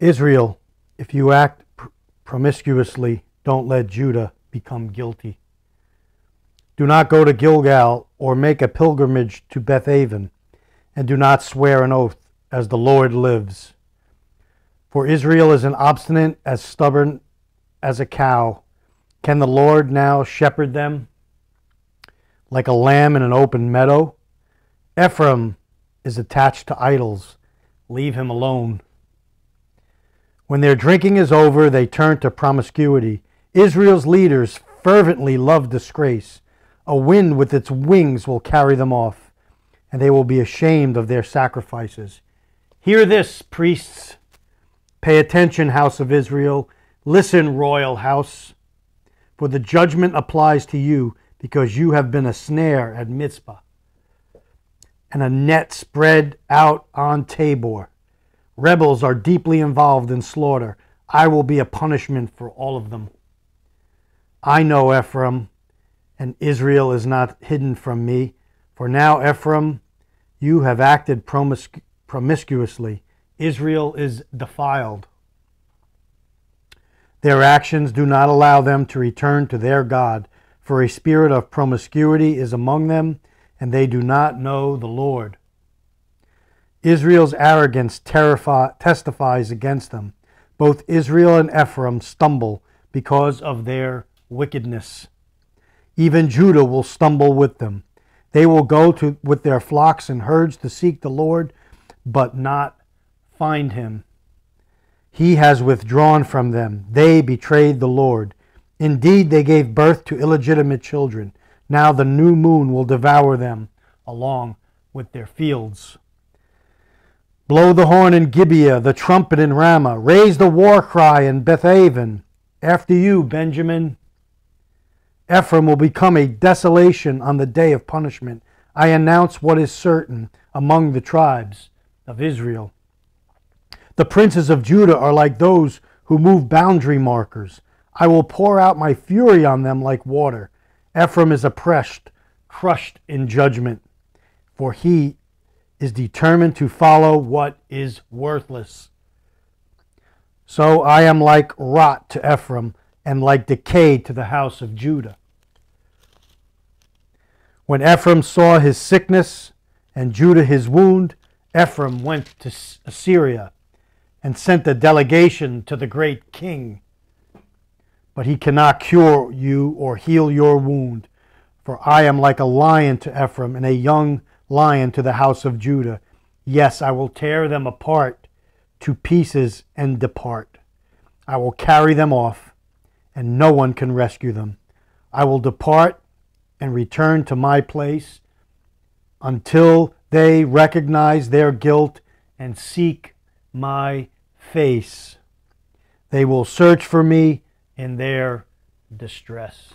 Israel, if you act pr- promiscuously, don't let Judah become guilty. Do not go to Gilgal or make a pilgrimage to Bethaven, and do not swear an oath, as the Lord lives. For Israel is an obstinate, as stubborn as a cow. Can the Lord now shepherd them like a lamb in an open meadow? Ephraim is attached to idols. Leave him alone. When their drinking is over, they turn to promiscuity. Israel's leaders fervently love disgrace. A wind with its wings will carry them off, and they will be ashamed of their sacrifices. Hear this, priests. Pay attention, house of Israel. Listen, royal house. For the judgment applies to you, because you have been a snare at Mizpah and a net spread out on Tabor. Rebels are deeply involved in slaughter. I will be a punishment for all of them. I know Ephraim, and Israel is not hidden from me. For now, Ephraim, you have acted promiscu- promiscuously. Israel is defiled. Their actions do not allow them to return to their God, for a spirit of promiscuity is among them, and they do not know the Lord. Israel's arrogance terrify, testifies against them. Both Israel and Ephraim stumble because of their wickedness. Even Judah will stumble with them. They will go to, with their flocks and herds to seek the Lord, but not find him. He has withdrawn from them. They betrayed the Lord. Indeed, they gave birth to illegitimate children. Now the new moon will devour them along with their fields. Blow the horn in Gibeah, the trumpet in Ramah. Raise the war cry in Bethaven. After you, Benjamin. Ephraim will become a desolation on the day of punishment. I announce what is certain among the tribes of Israel. The princes of Judah are like those who move boundary markers. I will pour out my fury on them like water. Ephraim is oppressed, crushed in judgment, for he is determined to follow what is worthless. So I am like rot to Ephraim and like decay to the house of Judah. When Ephraim saw his sickness and Judah his wound, Ephraim went to Assyria and sent a delegation to the great king. But he cannot cure you or heal your wound, for I am like a lion to Ephraim and a young lion to the house of Judah. Yes, I will tear them apart to pieces and depart. I will carry them off, and no one can rescue them. I will depart and return to my place until they recognize their guilt and seek my face. They will search for me in their distress.